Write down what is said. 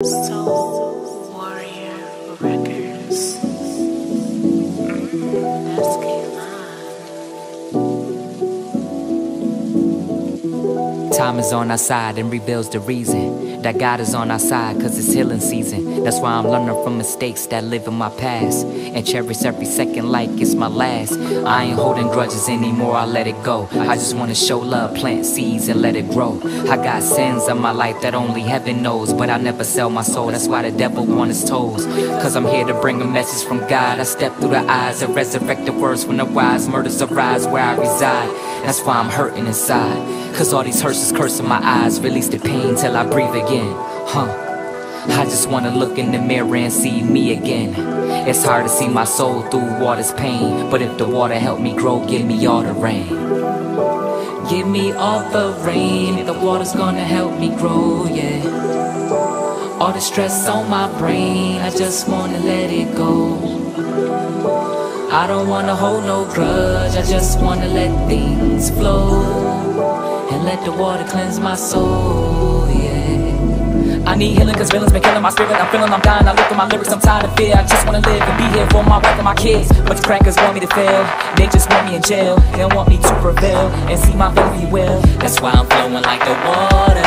Warrior Records. Time is on our side and reveals the reason that God is on our side, cause it's healing season. That's why I'm learning from mistakes that live in my past and cherish every second like it's my last. I ain't holding grudges anymore, I let it go. I just wanna show love, plant seeds and let it grow. I got sins in my life that only heaven knows, but I never sell my soul. That's why the devil want his toes. Cause I'm here to bring a message from God. I step through the eyes and resurrect the words when the wise murders arise where I reside. That's why I'm hurting inside. Cause all these hurts is cursing my eyes. Release the pain till I breathe again. Huh. I just wanna look in the mirror and see me again. It's hard to see my soul through water's pain. But if the water help me grow, give me all the rain. Give me all the rain, the water's gonna help me grow, yeah. All the stress on my brain, I just wanna let it go. I don't wanna hold no grudge, I just wanna let things flow. And let the water cleanse my soul. I need healing cause feelings been killing my spirit. I'm feeling I'm dying. I look at my lyrics, I'm tired of fear. I just wanna live and be here for my wife and my kids. But crackers want me to fail. They just want me in jail. They don't want me to prevail and see my baby well. That's why I'm flowing like the water